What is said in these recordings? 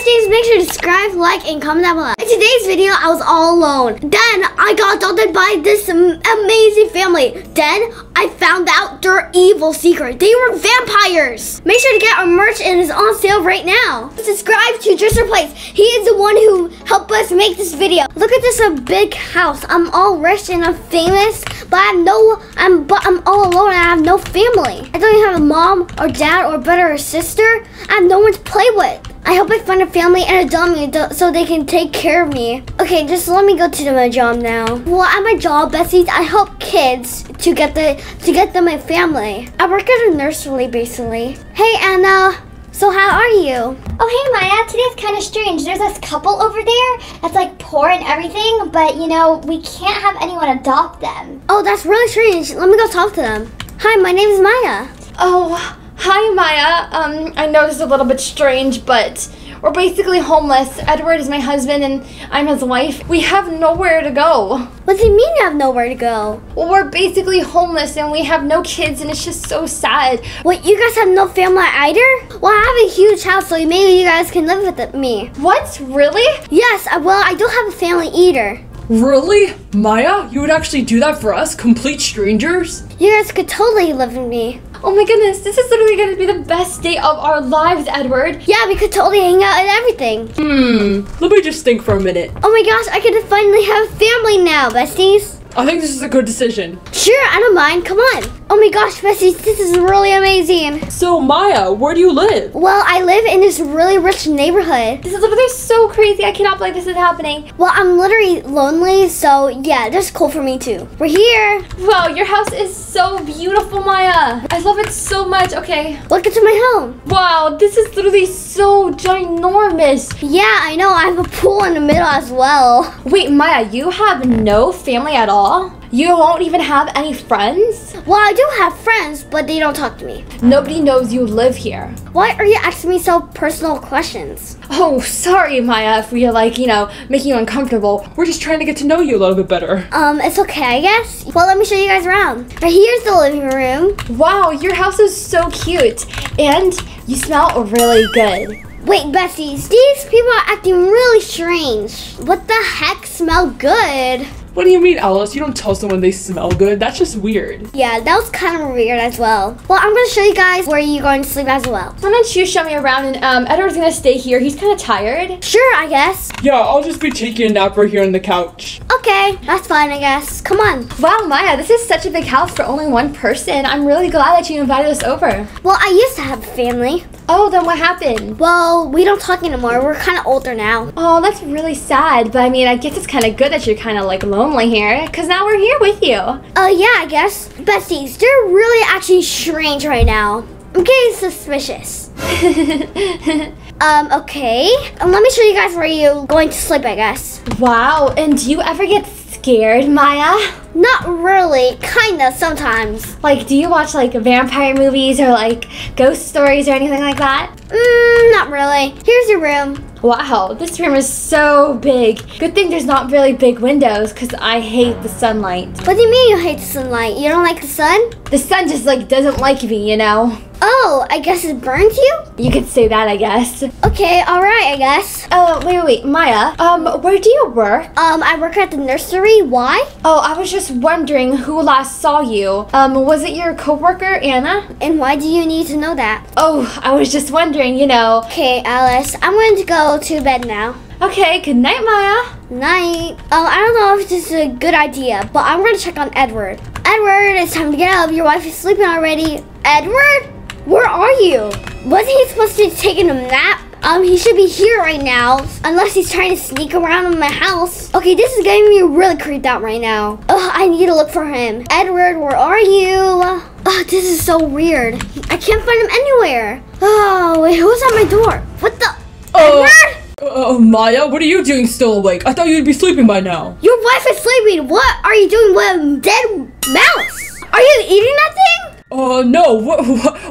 besties, make sure to subscribe, like, and comment down below. In today's video, I was all alone. Then, I got adopted by this amazing family. Then, I found out their evil secret. They were vampires. Make sure to get our merch and it's on sale right now. Subscribe to Dresser Plays. He is the one who helped us make this video. Look at this a big house. I'm all rich and I'm famous, but I have no, I'm, but I'm all alone I have no family. I don't even have a mom or dad or brother or sister. I have no one to play with. I hope I find a family and adopt me so they can take care of me. Okay, just let me go to my job now. Well, at my job, besties, I help kids to get the to get them a family. I work at a nursery basically. Hey Anna, so how are you? Oh, hey Maya, today's kind of strange. There's this couple over there that's like poor and everything, but you know, we can't have anyone adopt them. Oh, that's really strange. Let me go talk to them. Hi, my name is Maya. Oh, hi Maya. Um, I know this is a little bit strange, but we're basically homeless. Edward is my husband and I'm his wife. We have nowhere to go. What do you mean you have nowhere to go? Well, we're basically homeless and we have no kids and it's just so sad. What, you guys have no family either? Well, I have a huge house, so maybe you guys can live with me. What? Really? Yes, I- well, I don't have a family either. Really? Maya? You would actually do that for us? Complete strangers? You guys could totally live with me. Oh my goodness, this is literally gonna be the best day of our lives, Edward. Yeah, we could totally hang out and everything. Hmm. Let me just think for a minute. Oh my gosh, I could finally have family now, besties. I think this is a good decision. Sure, I don't mind. Come on. Oh my gosh, besties, this is really amazing. So, Maya, where do you live? Well, I live in this really rich neighborhood. This is literally so crazy. I cannot believe this is happening. Well, I'm literally lonely, so yeah, that's cool for me too. We're here. Wow, your house is so beautiful, Maya. I love it so much. Okay. Welcome to my home. Wow, this is literally so ginormous. Yeah, I know. I have a pool in the middle as well. Wait, Maya, you have no family at all? You won't even have any friends? Well, I do have friends, but they don't talk to me. Nobody knows you live here. Why are you asking me so personal questions? Oh, sorry, Maya, if we are like, you know, making you uncomfortable. We're just trying to get to know you a little bit better. Um, it's okay, I guess. Well, let me show you guys around. Right here's the living room. Wow, your house is so cute. And you smell really good. Wait, besties, these people are acting really strange. What the heck smell good? What do you mean, Alice? You don't tell someone they smell good. That's just weird. Yeah, that was kind of weird as well. Well, I'm gonna show you guys where you're going to sleep as well. Why don't you show me around and um, Edward's gonna stay here. He's kind of tired. Sure, I guess. Yeah, I'll just be taking a nap right here on the couch. Okay, that's fine, I guess. Come on. Wow, Maya, this is such a big house for only one person. I'm really glad that you invited us over. Well, I used to have a family. Oh, then what happened? Well, we don't talk anymore. We're kind of older now. Oh, that's really sad. But I mean, I guess it's kind of good that you're kind of like lonely here, because now we're here with you. Uh, yeah, I guess. Besties, they're really actually strange right now. I'm getting suspicious. um, okay. Um, let me show you guys where you're going to sleep, I guess. Wow, and do you ever get scared, Maya? Not really. Kinda, sometimes. Like, do you watch like vampire movies or like ghost stories or anything like that? Mmm, not really. Here's your room. Wow, this room is so big. Good thing there's not really big windows because I hate the sunlight. What do you mean you hate the sunlight? You don't like the sun? The sun just like doesn't like me, you know? Oh, I guess it burns you? You could say that, I guess. Okay, alright, I guess. Oh, wait, wait, wait, Maya, um, where do you work? Um, I work at the nursery. Why? Oh, I was just wondering who last saw you. Um, was it your coworker, Anna? And why do you need to know that? Oh, I was just wondering, you know. Okay, Alice, I'm going to go to bed now. Okay, good night, Maya. Night. Um, I don't know if this is a good idea, but I'm gonna check on Edward. Edward, it's time to get up. Your wife is sleeping already. Edward? Where are you? Wasn't he supposed to be taking a nap? Um, he should be here right now, unless he's trying to sneak around in my house. Okay, this is getting me really creeped out right now. Ugh, I need to look for him. Edward, where are you? Ugh, this is so weird. I can't find him anywhere. Oh, wait, who's at my door? What the? Uh, Edward? Uh, Maya, what are you doing still awake? I thought you'd be sleeping by now. Your wife is sleeping. What are you doing with a dead mouse? Are you eating that Uh, no. What,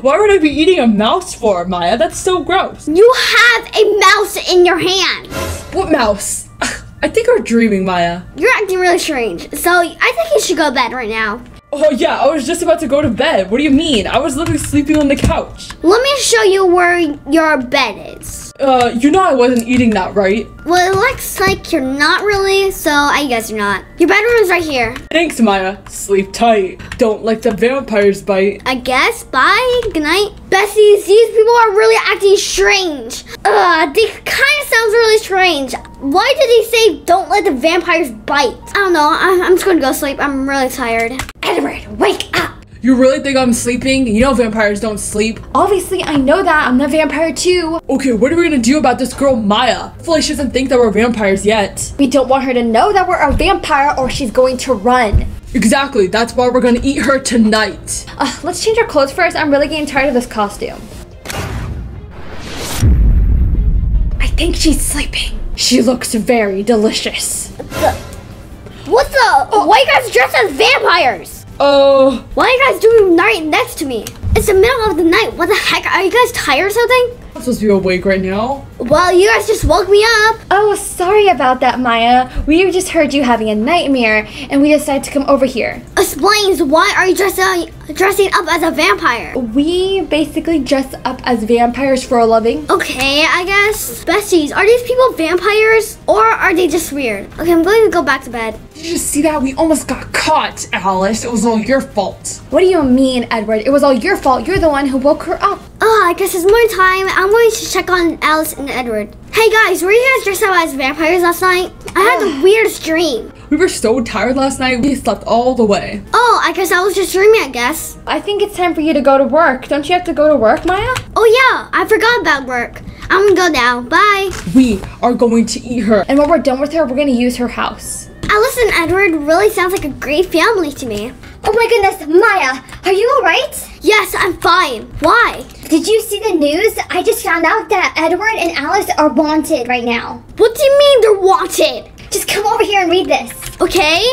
why would I be eating a mouse for, Maya? That's so gross. You have a mouse in your hand. What mouse? I think you're dreaming, Maya. You're acting really strange. So I think you should go to bed right now. Oh, yeah, I was just about to go to bed. What do you mean? I was literally sleeping on the couch. Let me show you where your bed is. Uh, you know I wasn't eating that, right? Well, it looks like you're not really, so I guess you're not. Your bedroom's right here. Thanks, Maya. Sleep tight. Don't let the vampires bite. I guess. Bye. Good night. Besties, these people are really acting strange. Ugh, they kind of sounds really strange. Why did they say don't let the vampires bite? I don't know. I- I'm just gonna go sleep. I'm really tired. Edward, wake up. You really think I'm sleeping? You know vampires don't sleep. Obviously, I know that. I'm the vampire too. Okay, what are we gonna do about this girl Maya? I feel like she doesn't think that we're vampires yet. We don't want her to know that we're a vampire or she's going to run. Exactly, that's why we're gonna eat her tonight. Uh, let's change our clothes first. I'm really getting tired of this costume. I think she's sleeping. She looks very delicious. What the? Why are you guys dressed as vampires? Oh, Why are you guys doing right next to me? It's the middle of the night. What the heck? Are you guys tired or something? I'm supposed to be awake right now. Well, you guys just woke me up. Oh, sorry about that, Maya. We just heard you having a nightmare and we decided to come over here. Explains why are you dressing dressing up as a vampire? We basically dress up as vampires for a living. Okay, I guess. Besties, are these people vampires or are they just weird? Okay, I'm going to go back to bed. Did you just see that? We almost got caught, Alice. It was all your fault. What do you mean, Edward? It was all your fault. You're the one who woke her up. Oh, I guess it's more time. I'm going to check on Alice and Edward. Hey guys, were you guys dressed up as vampires last night? I had the ah. weirdest dream. We were so tired last night, we slept all the way. Oh, I guess I was just dreaming, I guess. I think it's time for you to go to work. Don't you have to go to work, Maya? Oh yeah, I forgot about work. I'm gonna go now. Bye. We are going to eat her. And when we're done with her, we're gonna use her house. Alice and Edward really sounds like a great family to me. Oh my goodness, Maya, are you alright? Yes, I'm fine. Why? Did you see the news? I just found out that Edward and Alice are wanted right now. What do you mean they're wanted? Just come over here and read this. Okay?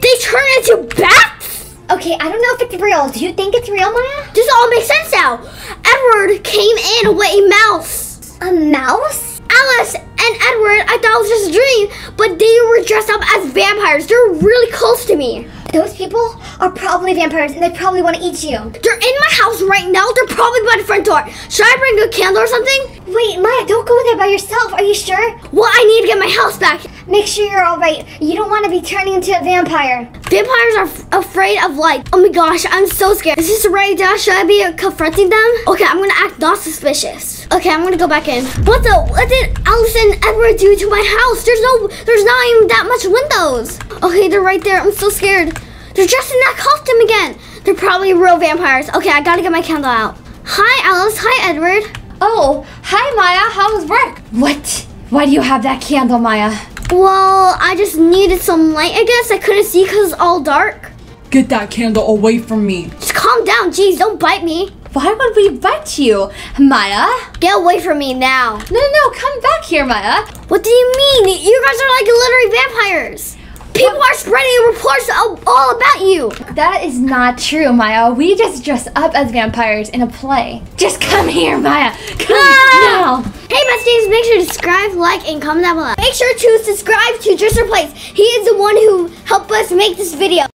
They turn into bats? Okay, I don't know if it's real. Do you think it's real, Maya? This all makes sense now. Edward came in with a mouse. A mouse? Alice and Edward, I thought it was just a dream, but they were dressed up as vampires. They're really close to me. Those people are probably vampires and they probably want to eat you. They're in my house right now. They're probably by the front door. Should I bring a candle or something? Wait, Maya, don't go there by yourself. Are you sure? Well, I need to get my house back. Make sure you're alright. You don't want to be turning into a vampire. Vampires are f- afraid of light. Oh my gosh, I'm so scared. Is this right idea? Should I be confronting them? Okay, I'm gonna act not suspicious. Okay, I'm gonna go back in. What the? What did Alice and Edward do to my house? There's no, there's not even that much windows. Okay, they're right there. I'm so scared. They're dressed in that costume again. They're probably real vampires. Okay, I gotta get my candle out. Hi, Alice. Hi, Edward. Oh, hi, Maya. How was work? What? Why do you have that candle, Maya? Well, I just needed some light, I guess. I couldn't see because it's all dark. Get that candle away from me. Just calm down. Jeez, don't bite me. Why would we bite you, Maya? Get away from me now. No, no, no. Come back here, Maya. What do you mean? You guys are like literally vampires. People are spreading reports all, about you. That is not true, Maya. We just dress up as vampires in a play. Just come here, Maya. Come Ah! now. Hey, besties, make sure to subscribe, like, and comment down below. Make sure to subscribe to Dresser Plays. He is the one who helped us make this video.